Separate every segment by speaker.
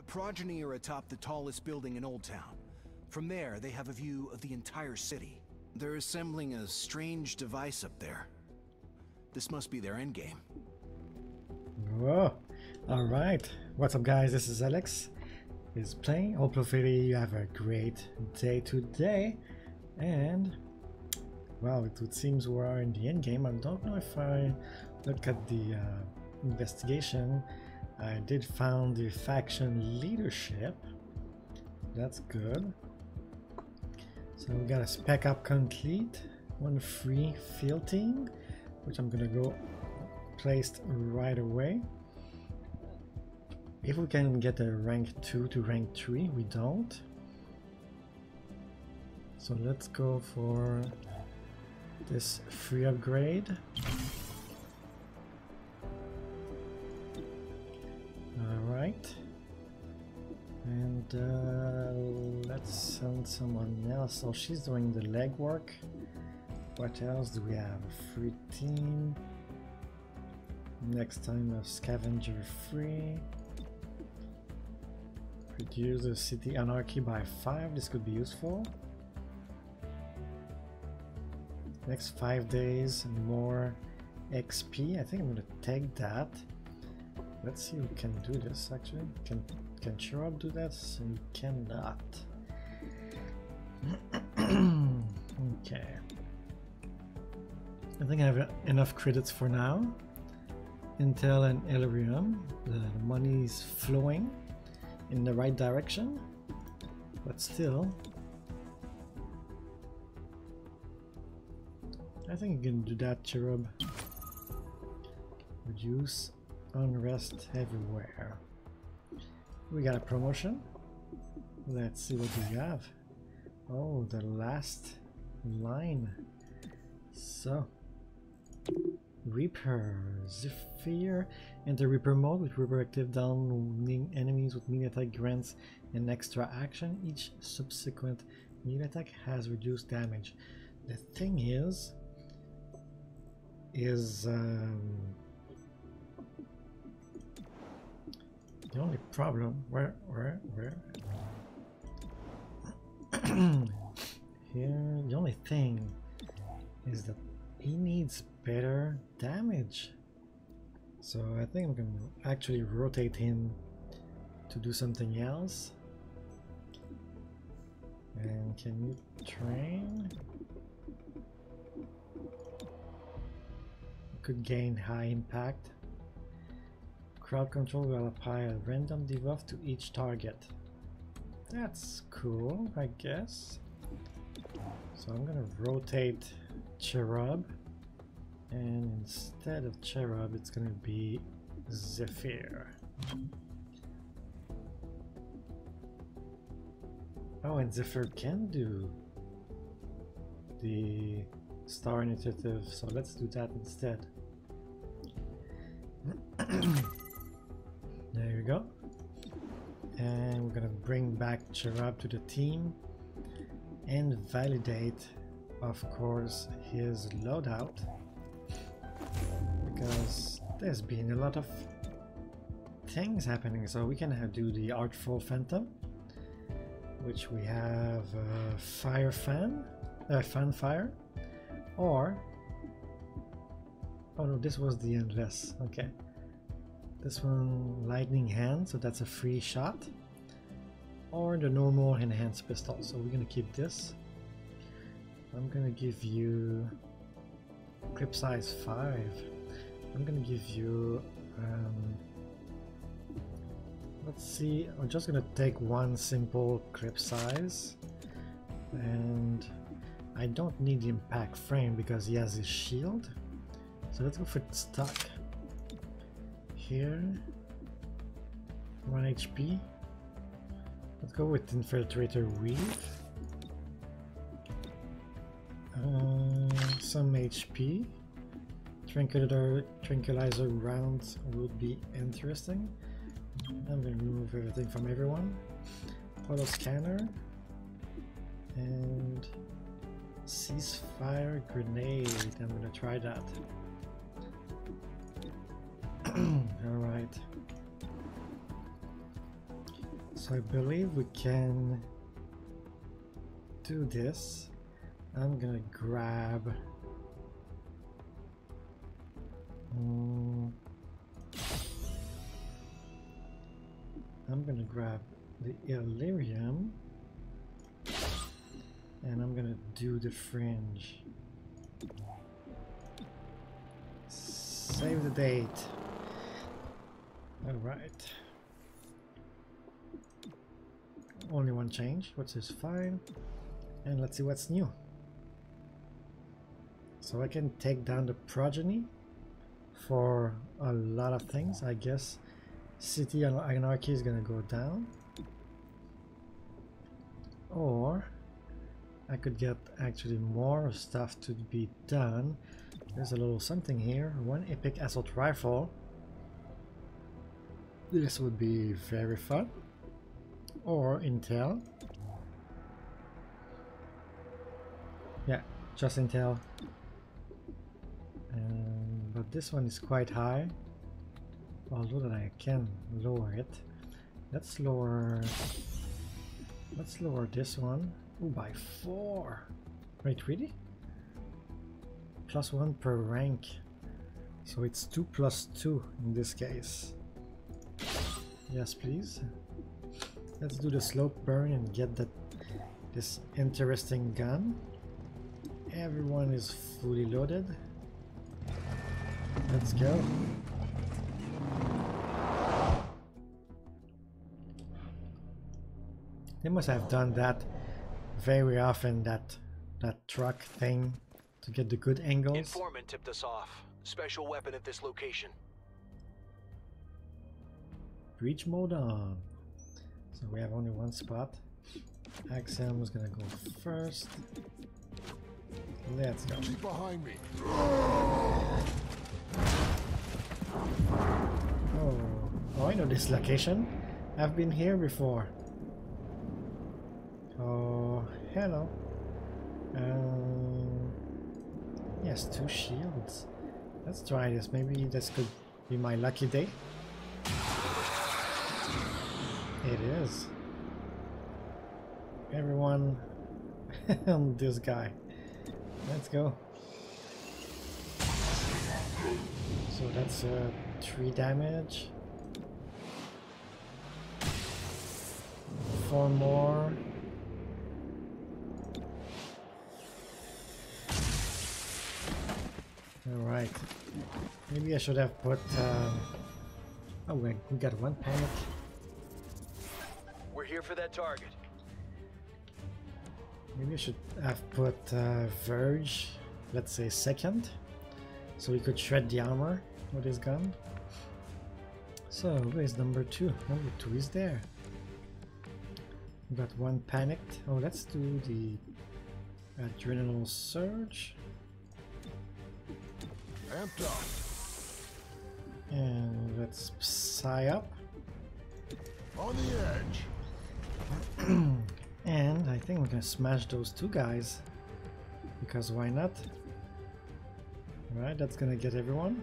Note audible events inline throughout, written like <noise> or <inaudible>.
Speaker 1: The progeny are atop the tallest building in Old Town. From there, they have a view of the entire city. They're assembling a strange device up there. This must be their endgame.
Speaker 2: Whoa. Alright. What's up guys? This is Alex. Is playing. Hopefully you have a great day today. And well it, seems we are in the end game. I don't know if I look at the uh, investigation. I did found the faction leadership. That's good. So we got a spec up complete, one free field team, which I'm gonna go placed right away. If we can get a rank 2 to rank 3, we don't. So let's go for this free upgrade. Alright. And uh, let's send someone else. So she's doing the legwork. What else do we have? A free team. Next time a scavenger free. Reduce the city anarchy by 5. This could be useful. Next 5 days, more XP. I think I'm gonna take that. Let's see who can do this actually. Can can Cherub do that? So cannot. <clears throat> okay. I think I have enough credits for now. Intel and Elerium. The money is flowing in the right direction. But still. I think you can do that, Cherub. Reduce unrest everywhere. We got a promotion. Let's see what we have. Oh, the last line. So, Reaper, Zephyr, enter Reaper mode with Reaper active downing enemies with melee attack grants an extra action. Each subsequent melee attack has reduced damage. The thing is, is um, the only problem where where where? <clears throat> Here the only thing is that he needs better damage. So I think I'm gonna actually rotate him to do something else. And can you train? Could gain high impact Crowd control will apply a random debuff to each target. That's cool, I guess. So I'm gonna rotate Cherub, and instead of Cherub, it's gonna be Zephyr. Oh, and Zephyr can do the Star Initiative, so let's do that instead. Bring back Cherub to the team and validate, of course, his loadout because there's been a lot of things happening. So we can do the Artful Phantom, which we have uh, Fire Fan, uh, Fan Fire, or oh no, this was the Endless. Okay. This one, Lightning Hand, so that's a free shot. Or the normal enhanced pistol, so we're gonna keep this. I'm gonna give you clip size 5. I'm gonna give you, um, let's see, I'm just gonna take one simple clip size. And I don't need the impact frame because he has his shield. So let's go for stock here. 1 HP. Let's go with Infiltrator Weave. Uh, some HP. Tranquilizer, tranquilizer rounds would be interesting. I'm gonna remove everything from everyone. Auto scanner. And ceasefire grenade. I'm gonna try that. <clears throat> Alright. So I believe we can do this. I'm gonna grab. Mm, I'm gonna grab the Elerium and I'm gonna do the fringe. Save the date. Alright. Only one change, which is fine. And let's see what's new. So I can take down the progeny for a lot of things. I guess City Anarchy is gonna go down. Or I could get actually more stuff to be done. There's a little something here. One epic assault rifle. This would be very fun. Or intel. Yeah, just intel. Um, but this one is quite high. Although that I can lower it. Let's lower let's lower this one. By four. Wait, really? Plus one per rank. So it's two plus two in this case. Yes, please. Let's do the slope burn and get that this interesting gun. Everyone is fully loaded. Let's go. They must have done that very often, that that truck thing, to get the good angles.
Speaker 1: Informant tipped us off. Special weapon at this location.
Speaker 2: Breach mode on. So we have only one spot. Axel is gonna go first. Let's go.
Speaker 3: Keep behind me.
Speaker 2: Oh, oh, I know this location. I've been here before. Oh, hello. Um, yes, two shields. Let's try this. Maybe this could be my lucky day. It is. Everyone on <laughs> this guy. Let's go. So that's uh, 3 damage. 4 more. Alright. Maybe I should have put... Uh... Oh, we got one panic.
Speaker 1: We're here for that target.
Speaker 2: Maybe I should have put uh, Verge, let's say second, so we could shred the armor with his gun. So, where's number two? Number two is there. We got one panicked. Oh, let's do the adrenal surge.
Speaker 3: Amped up.
Speaker 2: And let's psy up.
Speaker 3: On the edge. <clears throat>
Speaker 2: And I think we're gonna smash those two guys. Because why not? Alright, that's gonna get everyone.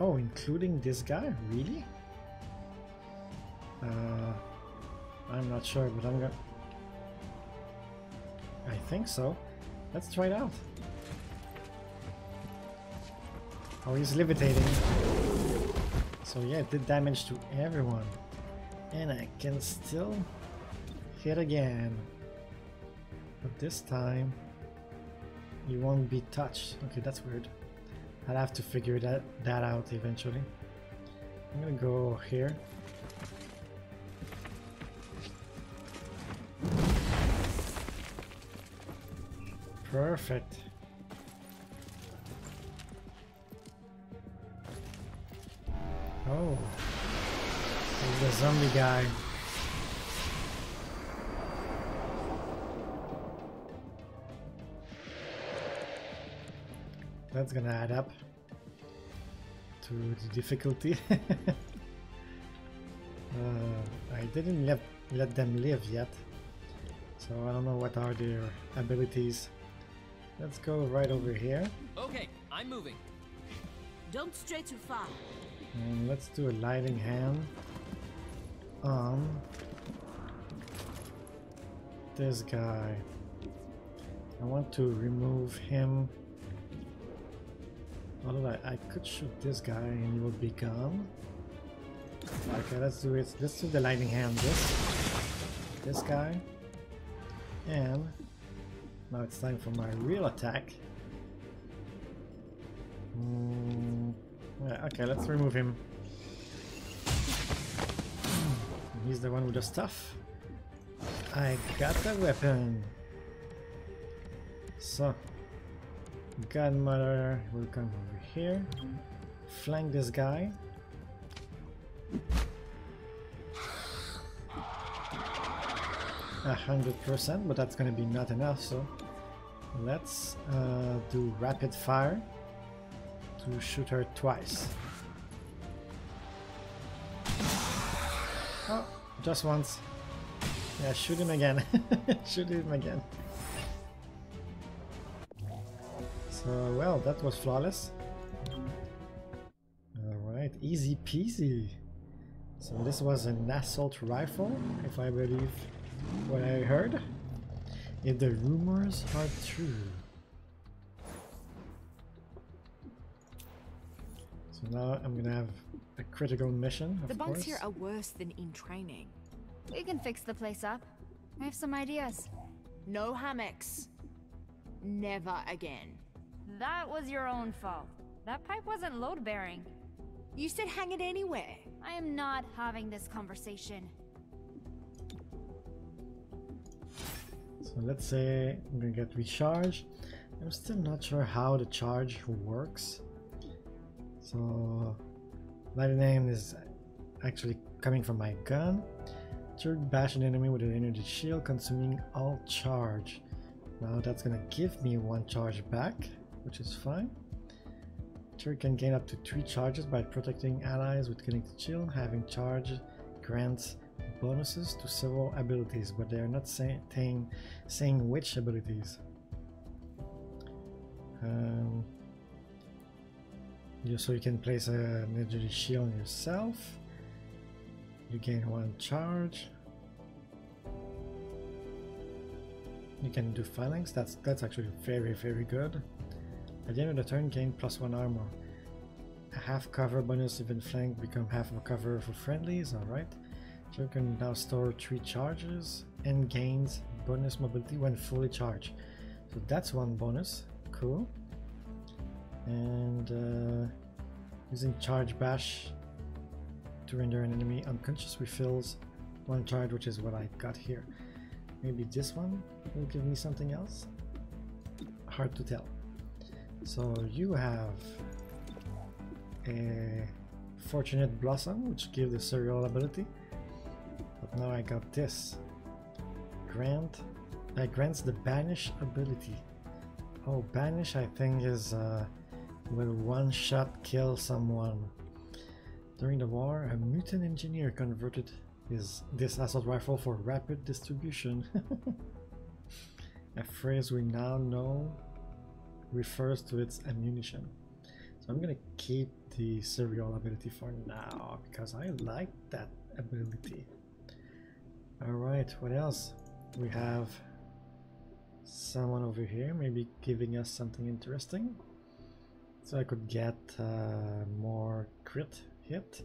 Speaker 2: Oh, including this guy? Really? Uh, I'm not sure, but I'm gonna... I think so. Let's try it out. Oh, he's levitating. So yeah, it did damage to everyone. And I can still hit again. But this time, you won't be touched. Okay, that's weird. I'll have to figure that, that out eventually. I'm gonna go here. Perfect. Oh. There's the zombie guy. That's gonna add up to the difficulty. <laughs> uh, I didn't let, let them live yet, so I don't know what are their abilities. Let's go right over here,
Speaker 4: Okay, I'm moving.
Speaker 5: Don't stray too far.
Speaker 2: and let's do a lightning hand. On this guy. I want to remove him. Although I, I could shoot this guy and he will be gone. Okay, let's do it. Let's do the lightning hand. This, this guy, and now it's time for my real attack. Mm, yeah, okay, let's remove him. He's the one with the stuff. I got the weapon. So, Godmother will come over here, flank this guy. A hundred percent, but that's gonna be not enough, so let's uh, do rapid fire to shoot her twice. Just once. Yeah, shoot him again. <laughs> shoot him again. So, well, that was flawless. Alright, easy peasy. So this was an assault rifle, if I believe what I heard. If the rumors are true. So now I'm gonna have a critical mission, of
Speaker 4: The bunks
Speaker 2: course.
Speaker 4: here are worse than in training.
Speaker 5: We can fix the place up. I have some ideas.
Speaker 4: No hammocks. Never again.
Speaker 5: That was your own fault. That pipe wasn't load bearing.
Speaker 4: You said hang it anywhere.
Speaker 5: I am not having this conversation.
Speaker 2: So let's say I'm gonna get recharged. I'm still not sure how the charge works. So lightning is actually coming from my gun. Turret bash an enemy with an energy shield, consuming all charge. Now that's gonna give me one charge back, which is fine. Turret can gain up to three charges by protecting allies with connected shield. Having charge grants bonuses to several abilities, but they are not say saying, saying which abilities. Um, so you can place a energy shield on yourself. You gain one charge. You can do phalanx. That's that's actually very very good. At the end of the turn, gain plus one armor. A half cover bonus even flank become half a cover for friendlies. All right. So you can now store three charges and gains bonus mobility when fully charged. So that's one bonus. Cool. And uh, using charge bash to render an enemy unconscious refills one charge, which is what I got here. Maybe this one will give me something else? Hard to tell. So you have a Fortunate Blossom, which gives the serial ability. But now I got this. Grant that grants the banish ability. Oh, banish I think is uh, will one shot kill someone. During the war, a mutant engineer converted his this assault rifle for rapid distribution. <laughs> a phrase we now know refers to its ammunition. So I'm gonna keep the serial ability for now because I like that ability. Alright, what else? We have someone over here, maybe giving us something interesting. So I could get uh, more crit hit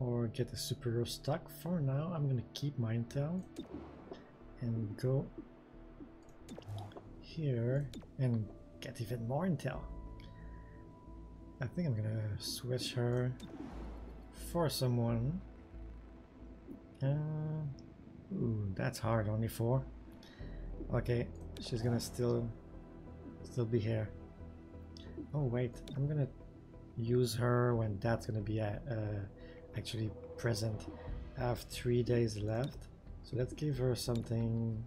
Speaker 2: or get a superior stock. For now, I'm gonna keep my intel and go here and get even more intel. I think I'm gonna switch her for someone. Uh, ooh, that's hard. Only four. Okay, she's gonna still still be here. Oh wait, I'm gonna use her when that's gonna be uh, uh, actually present. I have three days left, so let's give her something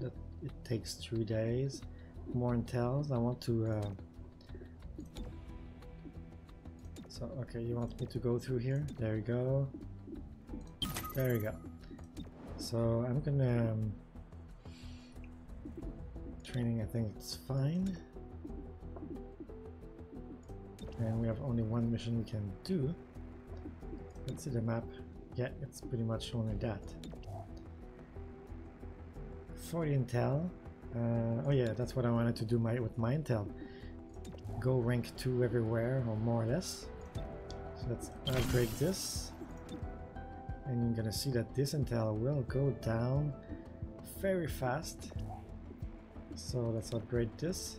Speaker 2: that it takes three days. More intels. I want to. Uh, so okay, you want me to go through here? There you go. There you go. So I'm gonna um, training. I think it's fine, and we have only one mission we can do. Let's see the map. yeah, it's pretty much only that. For intel, uh, oh yeah, that's what I wanted to do my with my intel. Go rank 2 everywhere, or more or less. So let's upgrade this. And you're gonna see that this intel will go down very fast. So let's upgrade this.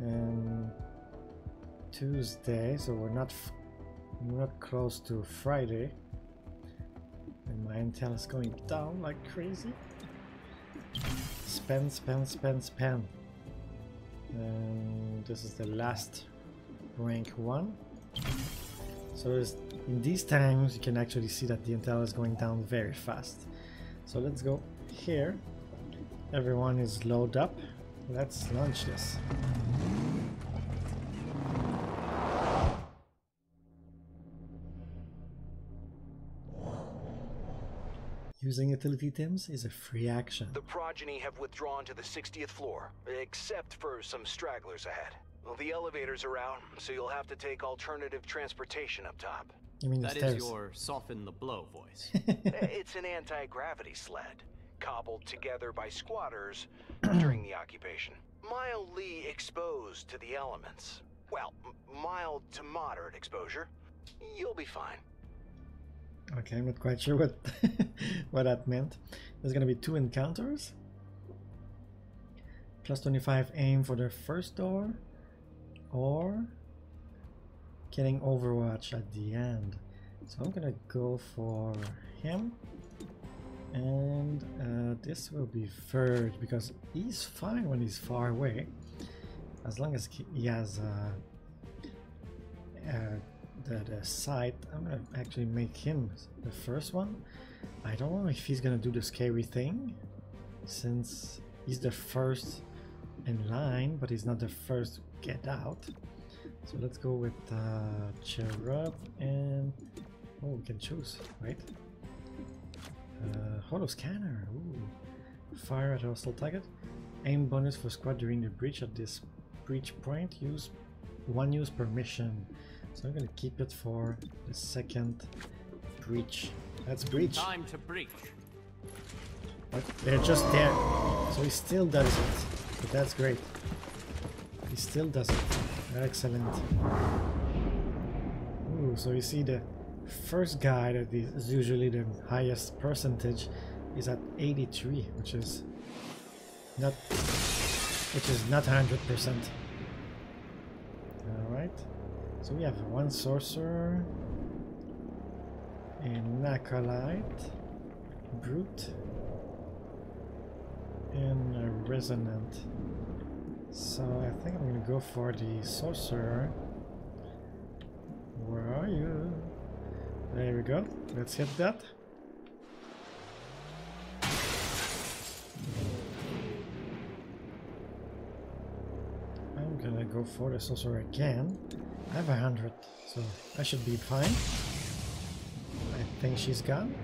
Speaker 2: And Tuesday, so we're not we're not close to Friday. And my intel is going down like crazy. Spend, spend, spend, spend. And um, this is the last rank one. So in these times you can actually see that the intel is going down very fast. So let's go here. Everyone is loaded up. Let's launch this. Using utility TIMs is a free action.
Speaker 1: The progeny have withdrawn to the 60th floor, except for some stragglers ahead. Well, the elevators are out, so you'll have to take alternative transportation up top.
Speaker 2: You mean the
Speaker 6: That is
Speaker 2: stairs?
Speaker 6: your soften the blow voice. <laughs>
Speaker 1: it's an anti-gravity sled, cobbled together by squatters <clears throat> during the occupation. Mildly exposed to the elements. Well, mild to moderate exposure. You'll be fine.
Speaker 2: Okay, I'm not quite sure what <laughs> what that meant. There's gonna be two encounters. Plus 25 aim for the first door, or getting Overwatch at the end. So I'm gonna go for him, and uh, this will be third because he's fine when he's far away, as long as he has. Uh, uh, the, the site. I'm gonna actually make him the first one. I don't know if he's gonna do the scary thing, since he's the first in line, but he's not the first to get out. So let's go with uh, Cherub and oh, we can choose, right? Uh, holo scanner. Fire at hostile target. Aim bonus for squad during the breach at this breach point. Use one use per mission. So I'm gonna keep it for the second breach. That's breach.
Speaker 6: Time to breach.
Speaker 2: But they're just there. So he still does it. But that's great. He still does it. Excellent. Ooh, so you see the first guy that is usually the highest percentage is at 83, which is not which is not 100%. So we have one sorcerer, an acolyte, brute, and a resonant. So I think I'm gonna go for the sorcerer. Where are you? There we go. Let's hit that. Go for the sorcerer again. I have a hundred, so I should be fine. I think she's gone.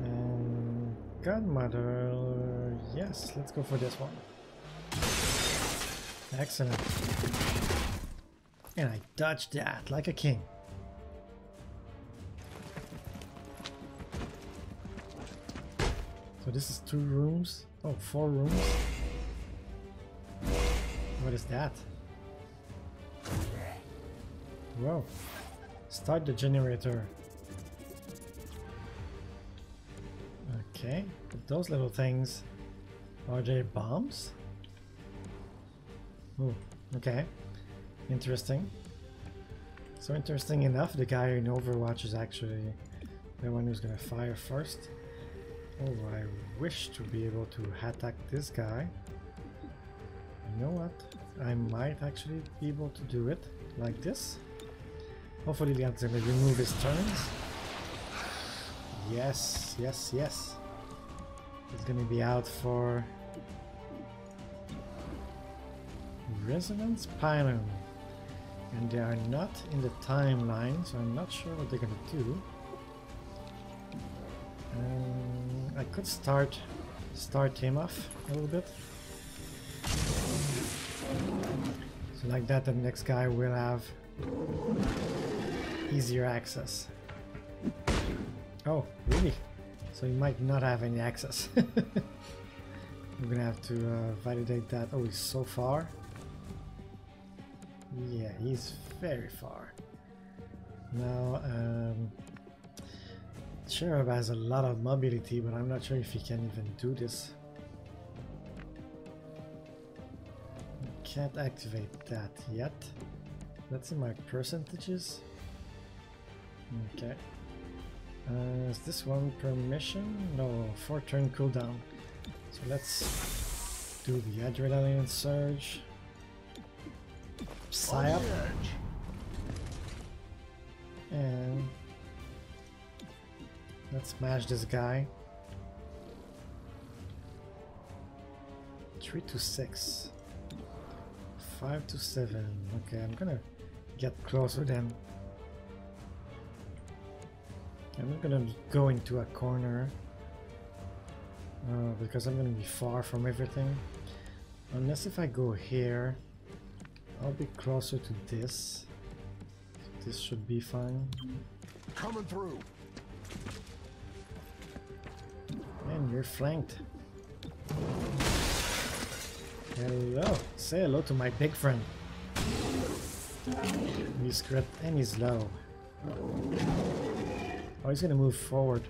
Speaker 2: And Godmother, yes, let's go for this one. Excellent. And I dodged that like a king. So this is two rooms. Oh, four rooms. Is that? Whoa. Start the generator. Okay, but those little things, are they bombs? Oh, okay. Interesting. So interesting enough, the guy in Overwatch is actually the one who's gonna fire first. Oh, I wish to be able to attack this guy. You know what? I might actually be able to do it like this. Hopefully that's gonna remove his turns. Yes, yes, yes. He's gonna be out for Resonance Pylon. And they are not in the timeline, so I'm not sure what they're gonna do. Um, I could start start him off a little bit. Like that the next guy will have easier access. Oh, really? So you might not have any access. <laughs> I'm gonna have to uh, validate that. Oh, he's so far. Yeah, he's very far. Now, um, Cherub has a lot of mobility, but I'm not sure if he can even do this. Can't activate that yet. Let's see my percentages. Okay. Uh, is this one permission? No, four turn cooldown. So let's do the adrenaline surge. Psyop. And let's smash this guy. Three to six. Five to seven. Okay, I'm gonna get closer then. I'm not gonna go into a corner uh, because I'm gonna be far from everything. Unless if I go here, I'll be closer to this. This should be fine.
Speaker 3: Coming through.
Speaker 2: And you're flanked. Hello. Say hello to my big friend. He's crit and he's low. Oh, he's gonna move forward.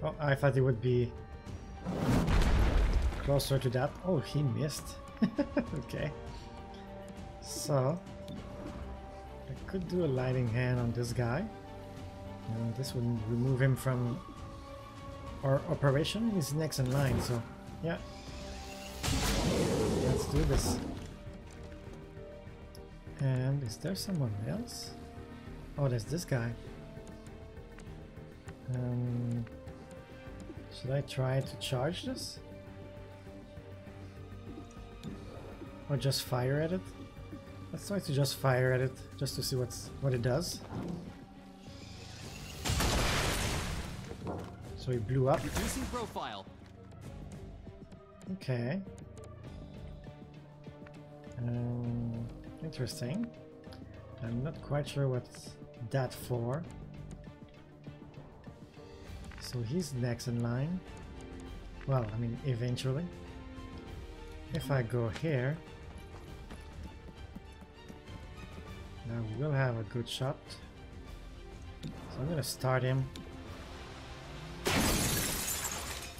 Speaker 2: Oh, I thought he would be closer to that. Oh, he missed. <laughs> okay. So, I could do a lightning hand on this guy. And this would remove him from our operation. He's next in line, so yeah. Do this. And is there someone else? Oh, there's this guy. Um, should I try to charge this? Or just fire at it? Let's try to just fire at it, just to see what's what it does. So he blew up.
Speaker 6: Reducing profile.
Speaker 2: Okay. Um, interesting. I'm not quite sure what's that for. So he's next in line. Well, I mean, eventually. If I go here, now we'll have a good shot. So I'm gonna start him.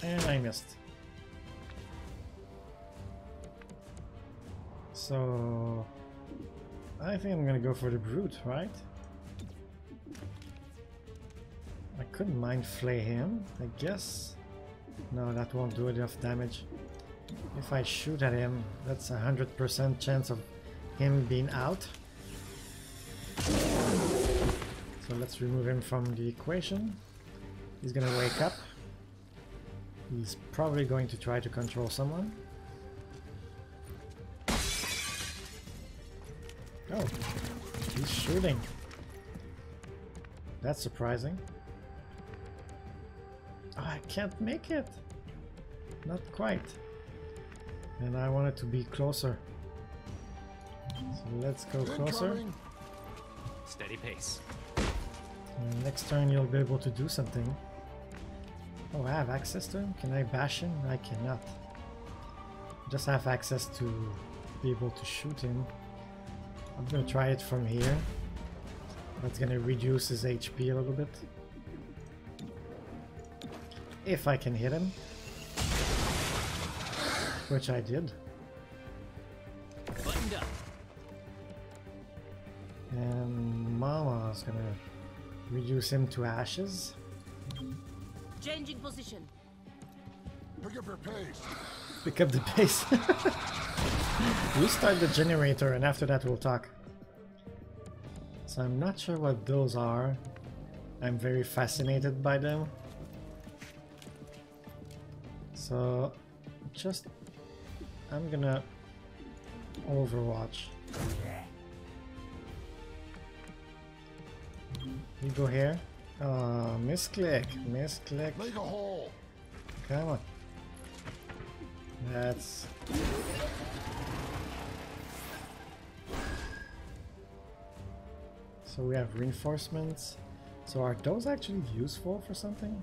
Speaker 2: And I missed. So I think I'm gonna go for the brute, right? I couldn't mind flay him, I guess. No, that won't do enough damage. If I shoot at him, that's a hundred percent chance of him being out. So let's remove him from the equation. He's gonna wake up. He's probably going to try to control someone. Oh, he's shooting. That's surprising. Oh, I can't make it. Not quite. And I wanted to be closer. So let's go closer.
Speaker 3: Incoming.
Speaker 6: Steady pace.
Speaker 2: And next turn you'll be able to do something. Oh, I have access to him? Can I bash him? I cannot. Just have access to be able to shoot him. I'm gonna try it from here. That's gonna reduce his HP a little bit. If I can hit him. Which I did.
Speaker 6: Buttoned up.
Speaker 2: And Mama's gonna reduce him to ashes.
Speaker 7: Changing position.
Speaker 3: Pick up your pace.
Speaker 2: Pick up the pace. <laughs> Restart the generator and after that we'll talk. So I'm not sure what those are. I'm very fascinated by them. So just I'm gonna overwatch. You go here. Uh, oh, misclick, misclick.
Speaker 3: Make a hole.
Speaker 2: Come on. That's So we have reinforcements. So are those actually useful for something?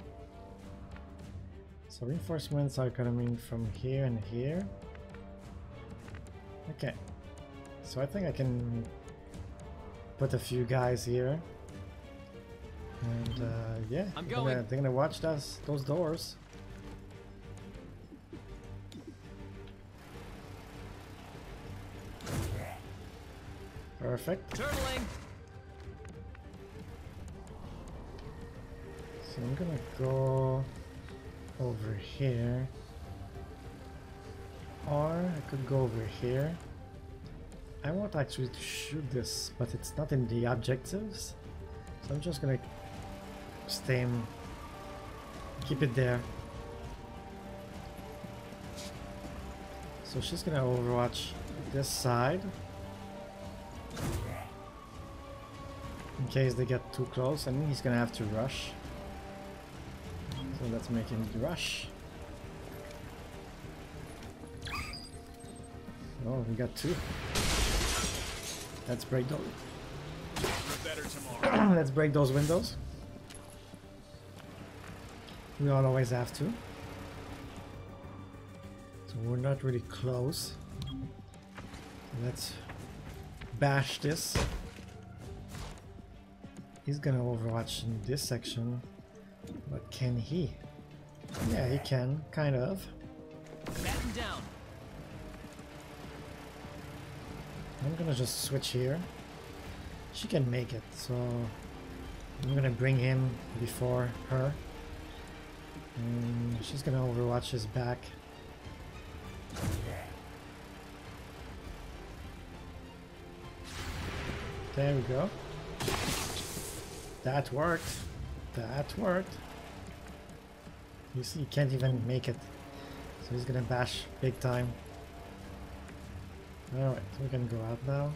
Speaker 2: So reinforcements are coming from here and here. Okay. So I think I can put a few guys here. And uh, yeah,
Speaker 6: I'm
Speaker 2: they're
Speaker 6: going.
Speaker 2: Gonna, they're gonna watch those those doors. <laughs> Perfect.
Speaker 6: Turtling.
Speaker 2: Gonna go over here. Or I could go over here. I want actually to shoot this, but it's not in the objectives. So I'm just gonna stay keep it there. So she's gonna overwatch this side. In case they get too close, and he's gonna have to rush. Let's make him rush. Oh, we got two. Let's break those. <clears throat> let's break those windows. We always have to. So we're not really close. Let's bash this. He's gonna overwatch in this section. But can he? Yeah, he can, kind of.
Speaker 6: Batten down.
Speaker 2: I'm gonna just switch here. She can make it, so I'm gonna bring him before her. And she's gonna overwatch his back. There we go. That worked. That worked. You he can't even make it. So he's gonna bash big time. Alright, we can go out now.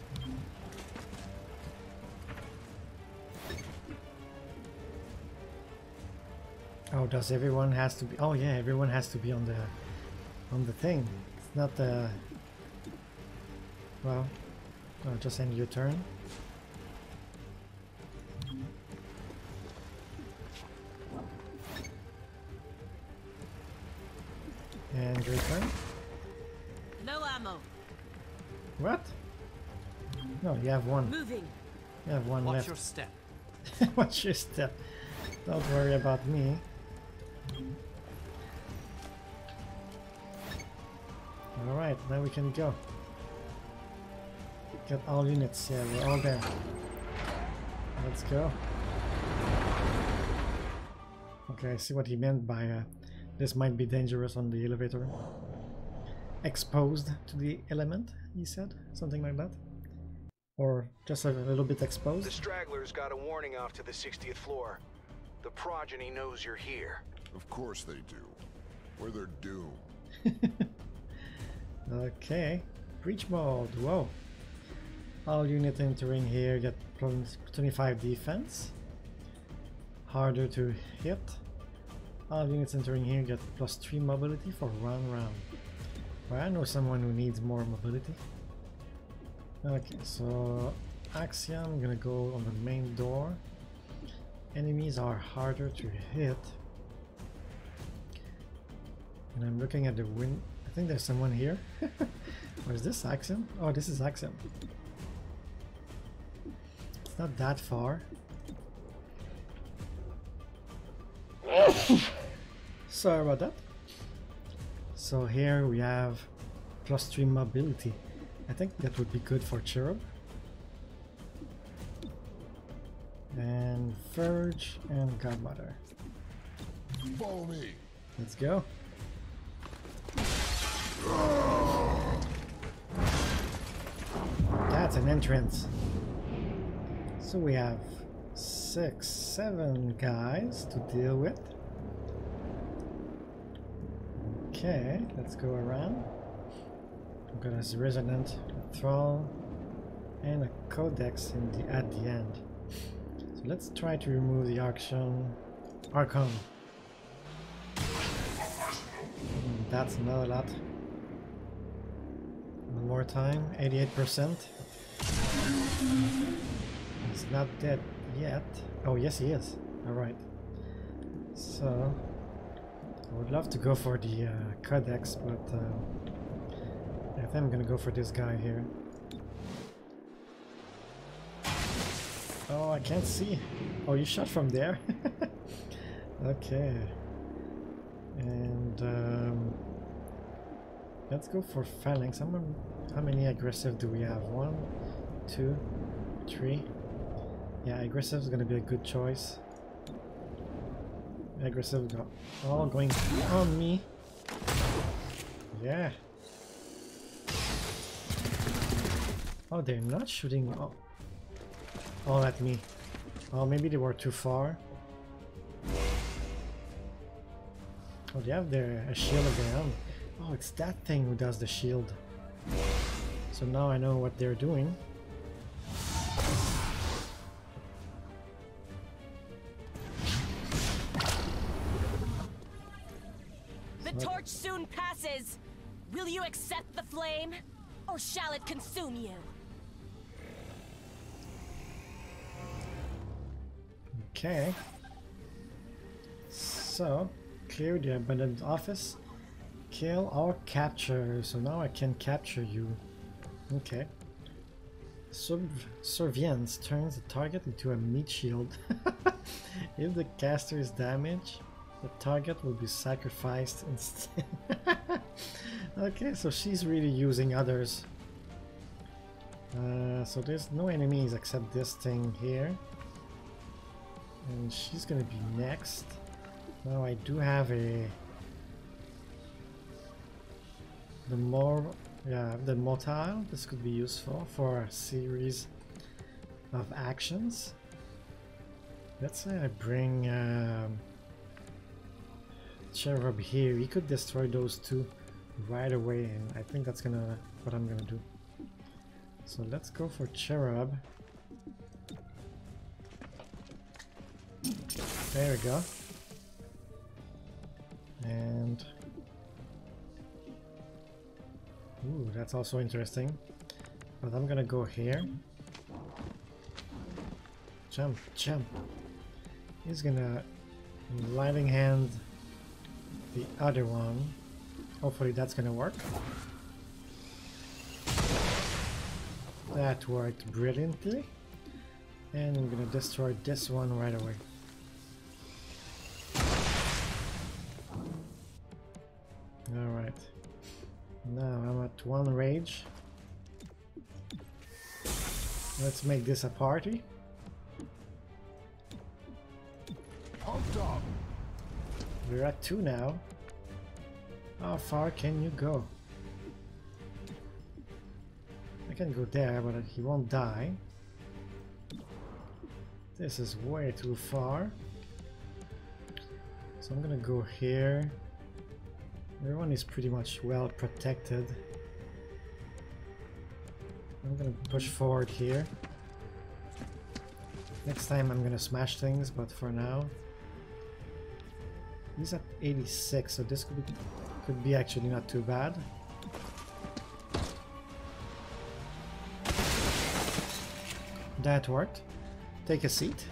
Speaker 2: Oh, does everyone has to be? Oh yeah, everyone has to be on the on the thing. It's not the. Well, I'll just end your turn. And your turn.
Speaker 7: No ammo.
Speaker 2: What? No, you have one.
Speaker 7: Moving.
Speaker 2: You have one
Speaker 6: Watch
Speaker 2: left.
Speaker 6: your step. <laughs>
Speaker 2: Watch your step. Don't worry about me. Alright, now we can go. Get all units, yeah, we're all there. Let's go. Okay, I see what he meant by uh, this might be dangerous on the elevator. Exposed to the element, he said, something like that. Or just a little bit exposed.
Speaker 1: The
Speaker 2: exposed.
Speaker 1: stragglers got a warning off to the 60th floor. The progeny knows you're here.
Speaker 3: Of course they do. Where they're their doom. <laughs>
Speaker 2: Okay, breach mode. Whoa. All units entering here get plus 25 defense. Harder to hit. All units entering here get plus 3 mobility for one round. Well, I know someone who needs more mobility. Okay, so Axiom, I'm gonna go on the main door. Enemies are harder to hit. And I'm looking at the win. I think there's someone here. <laughs> or is this Axiom? Oh, this is Axiom. It's not that far. <laughs> Sorry about that. So here we have plus 3 mobility. I think that would be good for Cherub. And Verge and Godmother.
Speaker 3: Follow me.
Speaker 2: Let's go. That's an entrance. So we have six, seven guys to deal with. Okay, let's go around. I've got a resonant, a thrall, and a codex in the at the end. So let's try to remove the auction Archon. Mm, That's not a lot. One more time, 88%. He's he's not dead yet. Oh, yes, he is. Alright. So, I would love to go for the uh, Codex, but uh, I think I'm gonna go for this guy here. Oh, I can't see. Oh, you shot from there? <laughs> okay. And um, let's go for phalanx. How many, how many aggressive do we have? One, two, three. Yeah, aggressive is gonna be a good choice. Aggressive go all going on me. Yeah. Oh, they're not shooting all, all at me. Oh, maybe they were too far. Oh, they have their a shield of their own. Oh, it's that thing who does the shield. So now I know what they're doing.
Speaker 7: Flame? Or shall it consume you?
Speaker 2: Okay. So, clear the abandoned office. Kill or capture. So now I can capture you. Okay. Subservience turns the target into a meat shield. <laughs> if the caster is damaged, the target will be sacrificed instead. <laughs> okay, so she's really using others. Uh, so there's no enemies except this thing here. And she's gonna be next. Now I do have a... The more... Yeah, the motile. This could be useful for a series of actions. Let's say I bring um, Cherub here. He could destroy those two right away and I think that's gonna what I'm gonna do. So let's go for Cherub. There we go. And Ooh, that's also interesting. But I'm gonna go here. Jump, jump. He's gonna lightning hand the other one. Hopefully that's gonna work. That worked brilliantly. And I'm gonna destroy this one right away. Alright. Now I'm at one rage. Let's make this a party. We're at two now. How far can you go? I can go there, but he won't die. This is way too far. So I'm gonna go here. Everyone is pretty much well protected. I'm gonna push forward here. Next time I'm gonna smash things, but for now... He's at 86, so this could be, could be actually not too bad. That worked. Take a seat.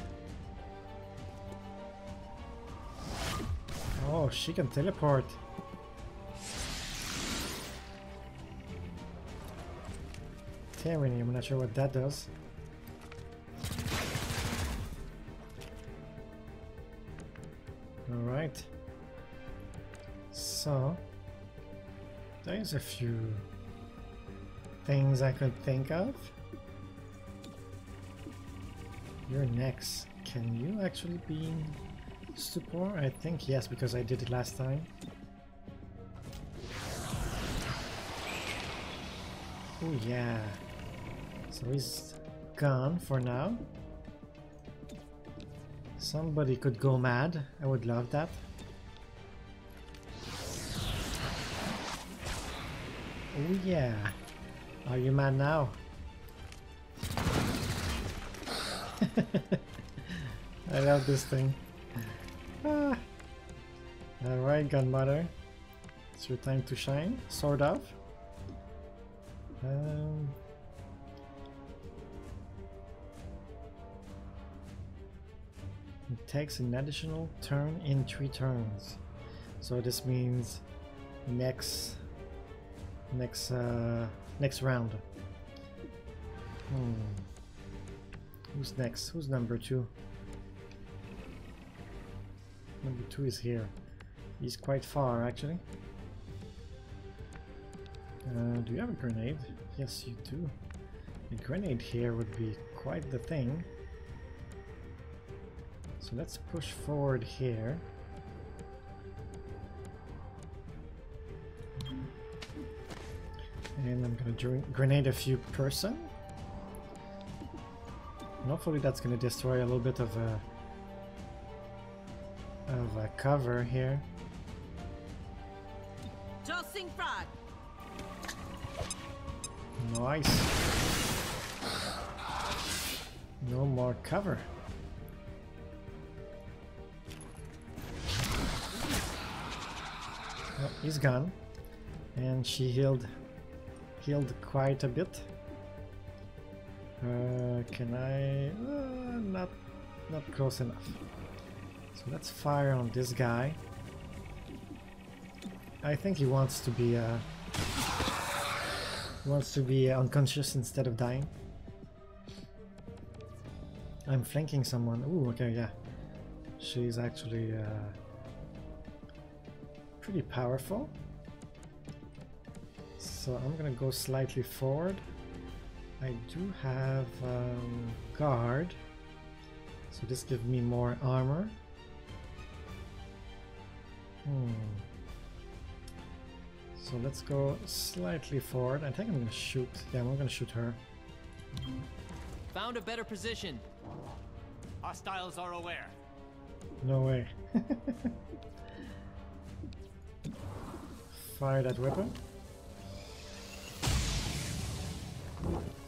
Speaker 2: Oh, she can teleport. Tyranny, I'm not sure what that does. So, there's a few things I could think of. You're next. Can you actually be in support? I think yes, because I did it last time. Oh yeah. So he's gone for now. Somebody could go mad. I would love that. Oh yeah. Are you mad now? <laughs> I love this thing. Ah. Alright, Godmother. It's your time to shine, sort of. Um, It takes an additional turn in three turns. So this means next next uh, next round. Hmm. Who's next? Who's number two? Number two is here. He's quite far actually. Uh, do you have a grenade? Yes, you do. A grenade here would be quite the thing. So let's push forward here. I'm gonna grenade a few person. And hopefully that's gonna destroy a little bit of a of a cover here.
Speaker 7: Tossing frag.
Speaker 2: Nice. No more cover. Oh, he's gone. And she healed healed quite a bit. Uh, can I? Uh, not, not close enough. So let's fire on this guy. I think he wants to be. Uh, wants to be unconscious instead of dying. I'm flanking someone. Ooh, okay, yeah. She's actually uh, pretty powerful. So I'm gonna go slightly forward. I do have um, guard, so this gives me more armor. Hmm. So let's go slightly forward. I think I'm gonna shoot. Yeah, I'm gonna shoot her.
Speaker 6: Found a better position. Hostiles are aware.
Speaker 2: No way. <laughs> Fire that weapon.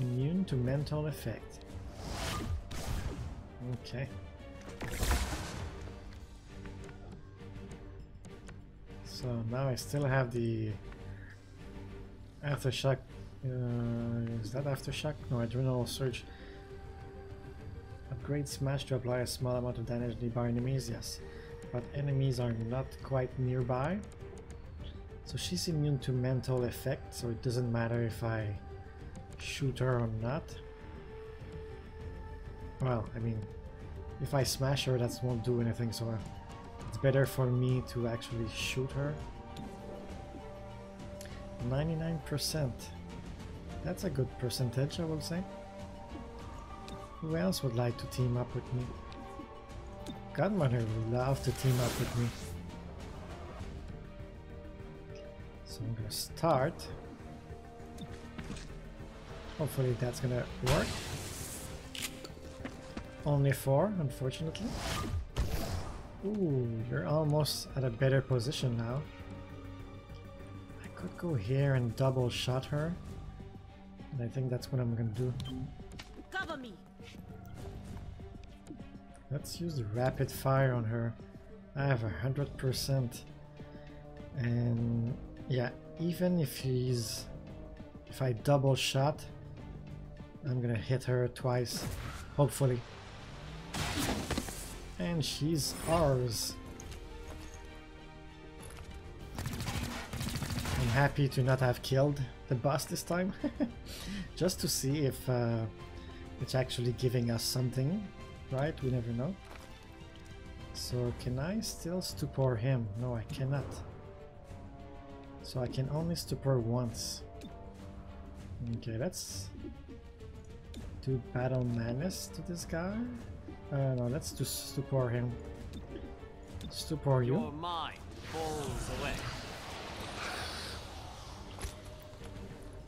Speaker 2: Immune to mental effect. Okay. So now I still have the aftershock. Uh, is that aftershock? No, adrenal surge. Upgrade smash to apply a small amount of damage nearby enemies, yes. But enemies are not quite nearby. So she's immune to mental effect, so it doesn't matter if I shoot her or not. Well, I mean, if I smash her, that won't do anything, so it's better for me to actually shoot her. 99%. That's a good percentage, I will say. Who else would like to team up with me? Godmother would love to team up with me. So I'm gonna start. Hopefully that's gonna work. Only four, unfortunately. Ooh, you're almost at a better position now. I could go here and double shot her. And I think that's what I'm gonna do.
Speaker 7: Cover me.
Speaker 2: Let's use the rapid fire on her. I have a hundred percent. And yeah, even if he's if I double shot, I'm gonna hit her twice, hopefully. And she's ours. I'm happy to not have killed the boss this time, <laughs> just to see if uh, it's actually giving us something right? We never know. So can I still stupor him? No, I cannot. So I can only stupor once. Okay, let's do battle madness to this guy. Uh, no, let's just stupor him. Stupor you.
Speaker 6: Your mind falls away.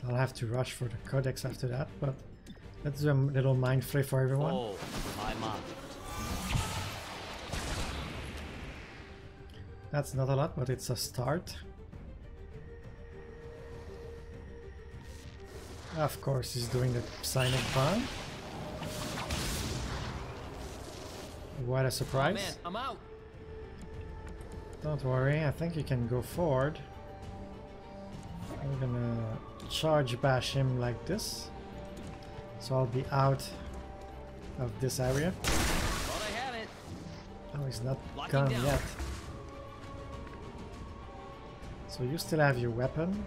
Speaker 2: I'll have to rush for the codex after that, but let's do a little mind flay for everyone.
Speaker 6: My mind.
Speaker 2: That's not a lot, but it's a start. Of course, he's doing the Psionic Bomb. What a
Speaker 6: Oh
Speaker 2: surprise.
Speaker 6: man, I'm out.
Speaker 2: Don't worry, I think you can go forward. I'm gonna charge bash him like this. So I'll be out of this area.
Speaker 6: Thought I had it.
Speaker 2: he's not
Speaker 6: Locking
Speaker 2: gone
Speaker 6: down.
Speaker 2: yet. So you still have your weapon.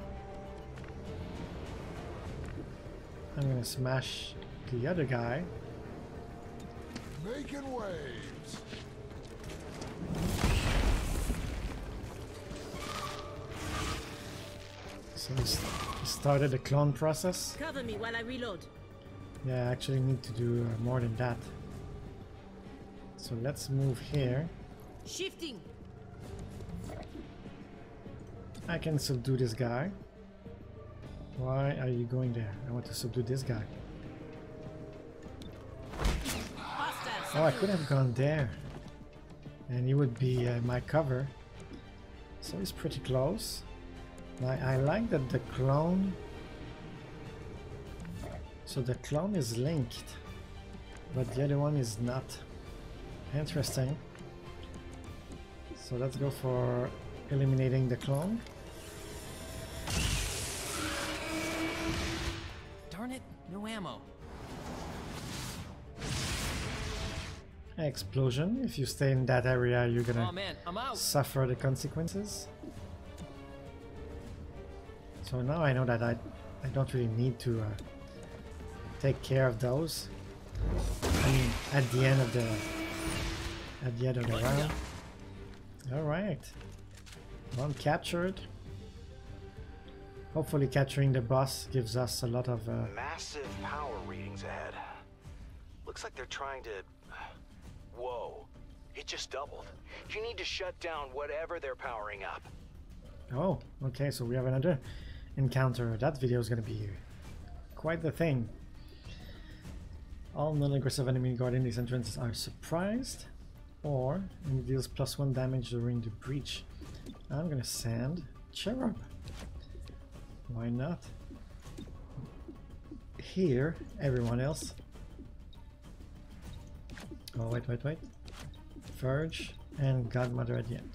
Speaker 2: I'm gonna smash the other guy.
Speaker 3: Making waves.
Speaker 2: So he s- he started the clone process.
Speaker 7: Cover me while I reload.
Speaker 2: Yeah, I actually need to do uh, more than that. So let's move here.
Speaker 7: Shifting.
Speaker 2: I can subdue this guy. Why are you going there? I want to subdue this guy. Oh, I could have gone there. And he would be uh, my cover. So he's pretty close. I, I like that the clone... So the clone is linked. But the other one is not. Interesting. So let's go for eliminating the clone.
Speaker 6: No ammo.
Speaker 2: Explosion. If you stay in that area, you're gonna
Speaker 6: Oh man,
Speaker 2: suffer the consequences. So now I know that I, I don't really need to uh, take care of those. I mean, at the end of the at the end of the round. All right, one captured. Hopefully, capturing the boss gives us a lot of. Uh,
Speaker 1: Massive power readings ahead. Looks like they're trying to. Whoa. It just doubled. You need to shut down whatever they're powering up.
Speaker 2: Oh, okay, so we have another encounter. That video is going to be quite the thing. All non-aggressive enemy guarding these entrances are surprised, or it deals plus one damage during the breach. I'm going to send Cherub. Why not? Here, everyone else. Oh, wait, wait, wait. Verge and Godmother at the end.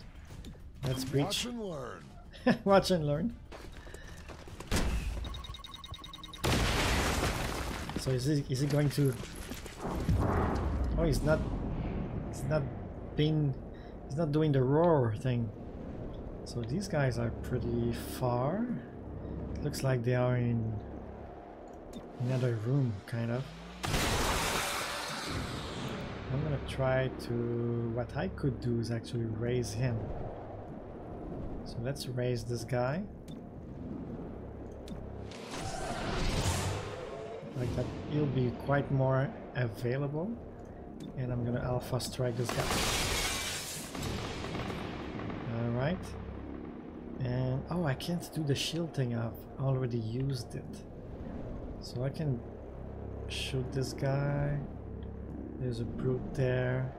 Speaker 2: Let's breach.
Speaker 3: Watch and learn. <laughs>
Speaker 2: Watch and learn. So is he is he going to? Oh, he's not. He's not being. He's not doing the roar thing. So these guys are pretty far. Looks like they are in another room, kind of. I'm gonna try to. What I could do is actually raise him. So let's raise this guy. Like that, he'll be quite more available. And I'm gonna alpha strike this guy. Alright. And, oh, I can't do the shield thing, I've already used it. So I can shoot this guy. There's a brute there.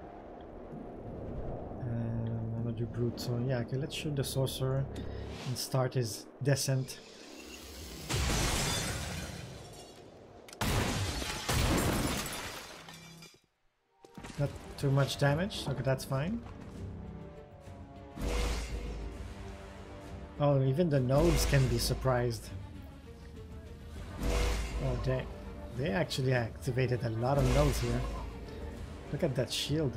Speaker 2: And another brute, so yeah, okay, let's shoot the sorcerer and start his descent. Not too much damage, okay, that's fine. Oh, even the nodes can be surprised. Oh, they, they actually activated a lot of nodes here. Look at that shield.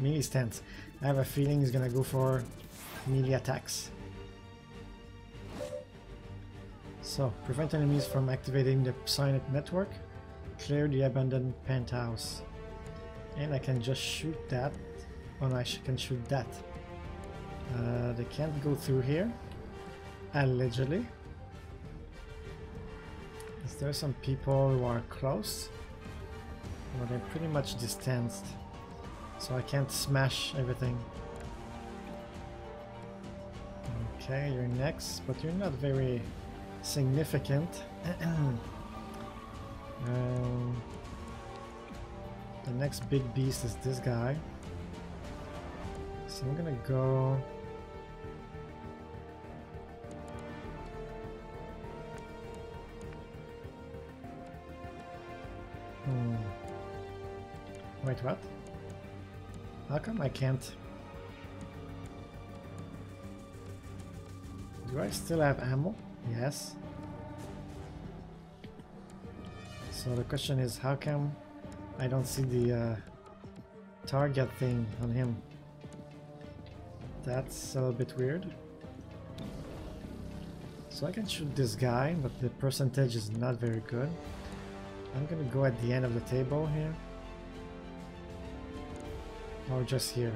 Speaker 2: Melee stance. I have a feeling he's gonna go for melee attacks. So, prevent enemies from activating the Psionic network. Clear the abandoned penthouse. And I can just shoot that. Oh no, I can shoot that. Uh, they can't go through here. Allegedly. Is there some people who are close? Well, they're pretty much distanced. So I can't smash everything. Okay, you're next, but you're not very significant. <clears throat> um, the next big beast is this guy. So I'm gonna go... Hmm. Wait, what? How come I can't? Do I still have ammo? Yes. So the question is, how come I don't see the uh, target thing on him? That's a bit weird. So I can shoot this guy, but the percentage is not very good. I'm gonna go at the end of the table here. Or just here.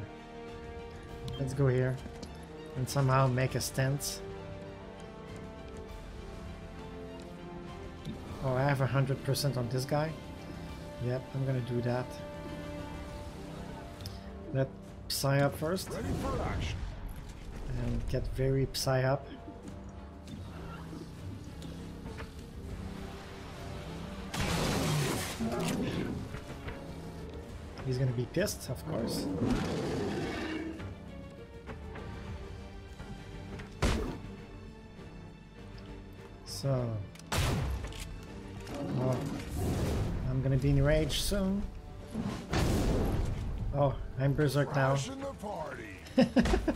Speaker 2: Let's go here. And somehow make a stance. Oh, I have a hundred percent on this guy. Yep, I'm gonna do that. Let Psy up first
Speaker 3: Ready for action.
Speaker 2: and get very Psy up. He's gonna be pissed, of course. So, I'm gonna be in rage soon. Oh, I'm berserk now.
Speaker 3: Crashing the party. <laughs>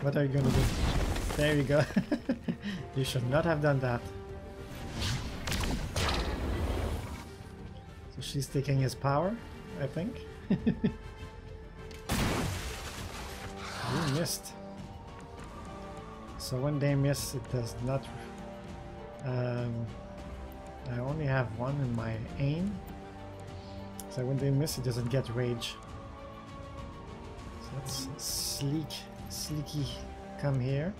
Speaker 2: What are you gonna do? There you go. <laughs> you should not have done that. So she's taking his power, I think. <laughs> you missed. So when they miss, it does not... Um, I only have one in my aim. So when they miss, it doesn't get rage. So that's sleek. Sleeky, come here.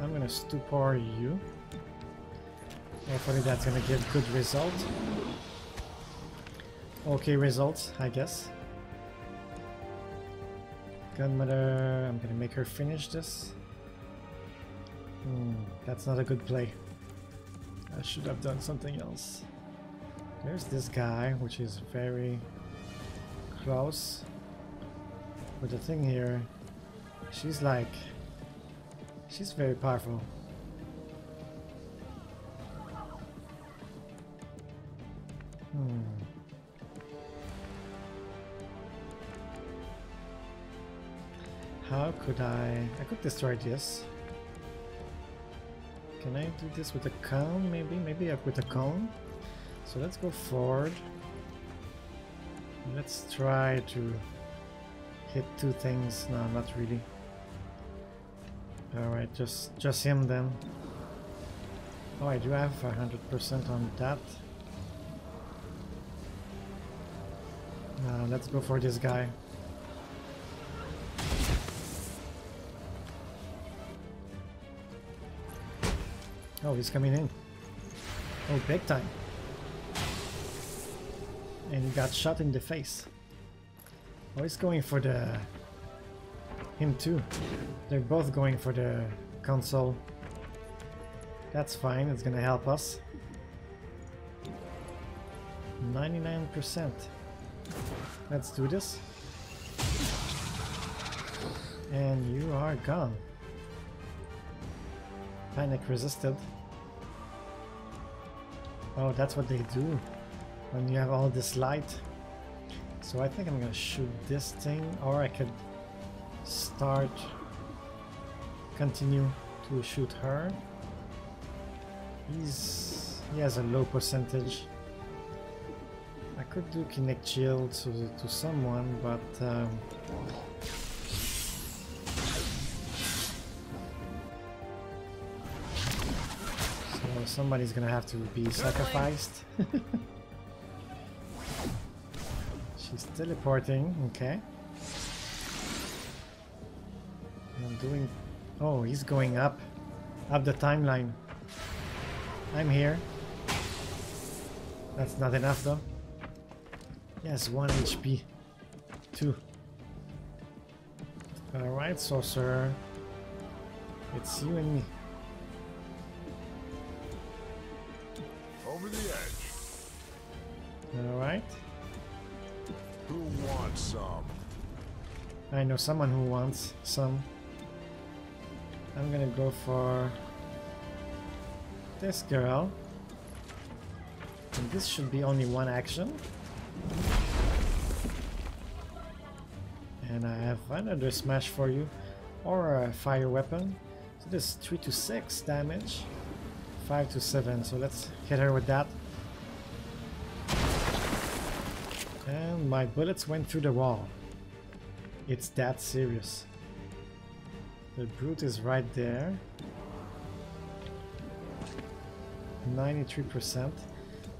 Speaker 2: I'm gonna stupor you. Hopefully that's gonna give good result. Okay results, I guess. Godmother, I'm gonna make her finish this. Hmm, that's not a good play. I should have done something else. There's this guy, which is very close. But the thing here, she's like, she's very powerful. Hmm. How could I? I could destroy this. Can I do this with a cone? Maybe, maybe up with a cone. So let's go forward. Let's try to hit two things. No, not really. Alright, just just him then. Oh, I do have 100% on that. Uh, let's go for this guy. Oh, he's coming in. Oh, big time. And he got shot in the face. Oh, he's going for the... Him too. They're both going for the console. That's fine, it's gonna help us. 99%. Let's do this. And you are gone. Panic resisted. Oh, that's what they do when you have all this light. So I think I'm gonna shoot this thing, or I could start, continue to shoot her. He's he has a low percentage. I could do kinetic shield to to someone, but um, so somebody's gonna have to be sacrificed. <laughs> She's teleporting, okay. I'm doing... Oh, he's going up. Up the timeline. I'm here. That's not enough though. Yes, 1 HP. 2. Alright, sorcerer. It's you and me. Alright.
Speaker 3: Who wants some?
Speaker 2: I know someone who wants some. I'm gonna go for this girl. And this should be only one action. And I have another smash for you. Or a fire weapon. So this is 3 to 6 damage. 5 to 7, so let's hit her with that. My bullets went through the wall. It's that serious. The brute is right there. 93%.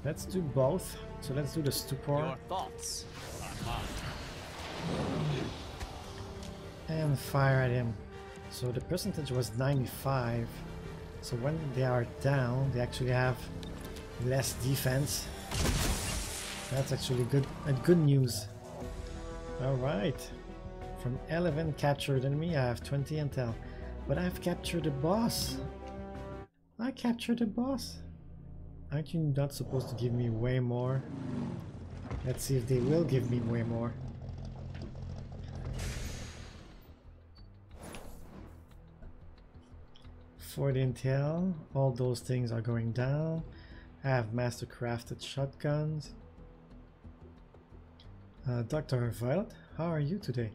Speaker 2: Let's do both. So let's do the stupor
Speaker 6: Your thoughts
Speaker 2: and fire at him. So the percentage was 95. So when they are down, they actually have less defense. That's actually good uh, good news. Alright. From 11 captured enemy, I have 20 intel. But I've captured the boss. I captured the boss. Aren't you not supposed to give me way more? Let's see if they will give me way more. For the intel, all those things are going down. I have master crafted shotguns. Uh, Dr. Violet, how are you today?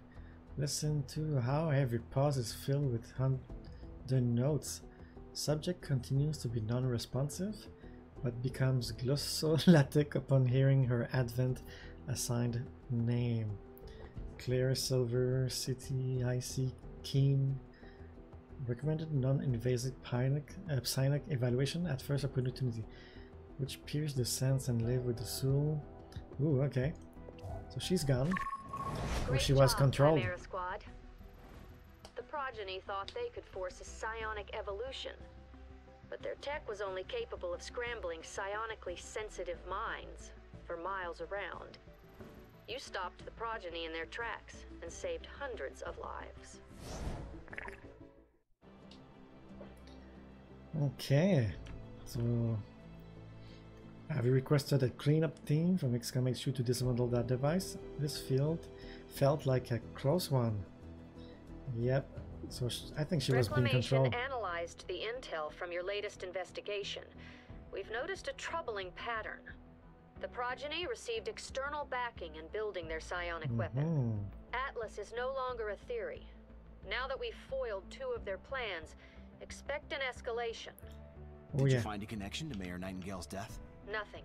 Speaker 2: Listen to how every pause is filled with hundred notes. Subject continues to be non-responsive, but becomes glossolalic <laughs> upon hearing her advent assigned name. Clear Silver City IC Keen recommended non-invasive uh, psionic evaluation at first opportunity, which pierce the sense and live with the soul. Ooh, okay. So she's gone. Or she was
Speaker 8: job,
Speaker 2: controlled.
Speaker 8: Chimera Squad. The progeny thought they could force a psionic evolution, but their tech was only capable of scrambling psionically sensitive minds for miles around. You stopped the progeny in their tracks and saved hundreds of lives.
Speaker 2: Okay, so have you requested a cleanup team from XCOM HQ to dismantle that device? This field felt like a close one. Yep, so sh I think she was being
Speaker 8: Reclamation
Speaker 2: controlled.
Speaker 8: analyzed the intel from your latest investigation. We've noticed a troubling pattern. The progeny received external backing in building their psionic weapon.
Speaker 2: Mhm.
Speaker 8: Atlas is no longer a theory. Now that we've foiled two of their plans, expect an escalation.
Speaker 2: Oh
Speaker 6: Did
Speaker 2: yeah,
Speaker 6: you find a connection to Mayor Nightingale's death?
Speaker 8: Nothing.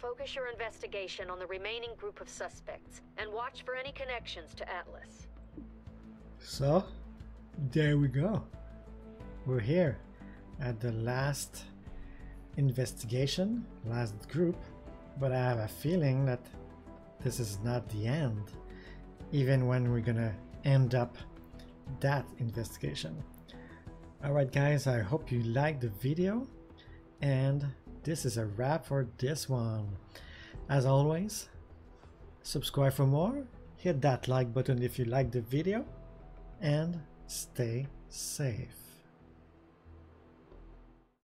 Speaker 8: Focus your investigation on the remaining group of suspects and watch for any connections to Atlas.
Speaker 2: so there we go. We're here at the last investigation, last group, but I have a feeling that this is not the end, even when we're gonna end up that investigation. Alright guys, I hope you liked the video and this is a wrap for this one. As always, subscribe for more, hit that like button if you like the video, and stay safe.